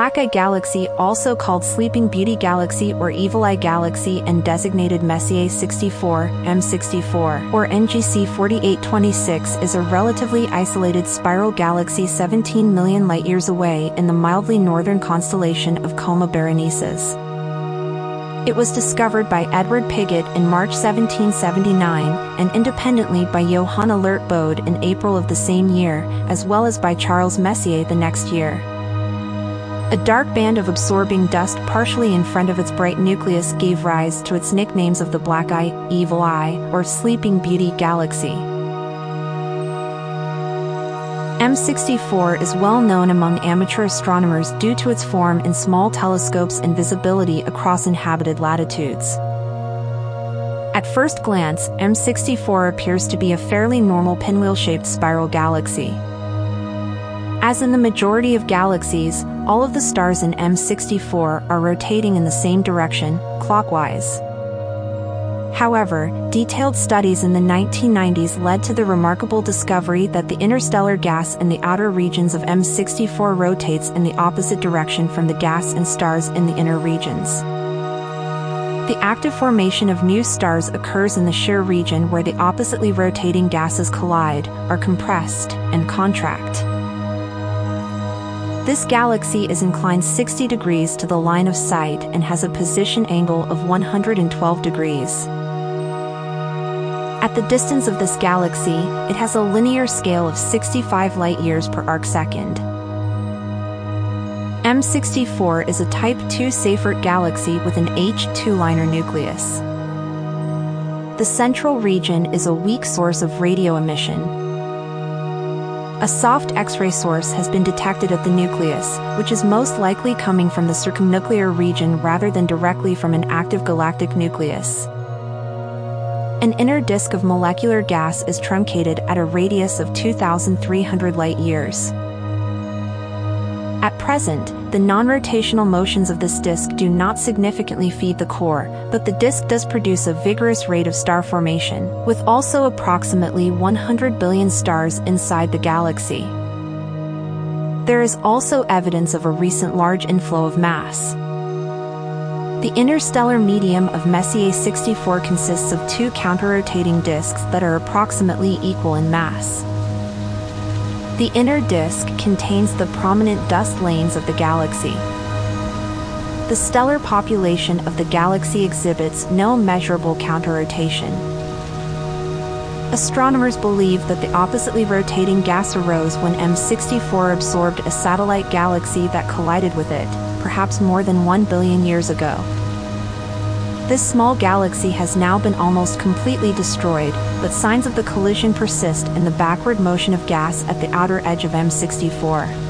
Eye Galaxy, also called Sleeping Beauty Galaxy or Evil Eye Galaxy and designated Messier 64, M64, or NGC 4826 is a relatively isolated spiral galaxy 17 million light-years away in the mildly northern constellation of Coma Berenices. It was discovered by Edward Pigott in March 1779 and independently by Johann Elert Bode in April of the same year, as well as by Charles Messier the next year. A dark band of absorbing dust partially in front of its bright nucleus gave rise to its nicknames of the Black Eye, Evil Eye, or Sleeping Beauty Galaxy. M64 is well known among amateur astronomers due to its form in small telescopes and visibility across inhabited latitudes. At first glance, M64 appears to be a fairly normal pinwheel-shaped spiral galaxy. As in the majority of galaxies, all of the stars in M64 are rotating in the same direction, clockwise. However, detailed studies in the 1990s led to the remarkable discovery that the interstellar gas in the outer regions of M64 rotates in the opposite direction from the gas and stars in the inner regions. The active formation of new stars occurs in the shear region where the oppositely rotating gases collide, are compressed, and contract. This galaxy is inclined 60 degrees to the line of sight and has a position angle of 112 degrees. At the distance of this galaxy, it has a linear scale of 65 light-years per arcsecond. M64 is a Type II Seyfert galaxy with an H2-liner nucleus. The central region is a weak source of radio emission. A soft X-ray source has been detected at the nucleus, which is most likely coming from the circumnuclear region rather than directly from an active galactic nucleus. An inner disk of molecular gas is truncated at a radius of 2,300 light-years. At present, the non-rotational motions of this disk do not significantly feed the core, but the disk does produce a vigorous rate of star formation, with also approximately 100 billion stars inside the galaxy. There is also evidence of a recent large inflow of mass. The interstellar medium of Messier 64 consists of two counter-rotating disks that are approximately equal in mass. The inner disk contains the prominent dust lanes of the galaxy. The stellar population of the galaxy exhibits no measurable counter-rotation. Astronomers believe that the oppositely rotating gas arose when M64 absorbed a satellite galaxy that collided with it, perhaps more than 1 billion years ago. This small galaxy has now been almost completely destroyed, but signs of the collision persist in the backward motion of gas at the outer edge of M64.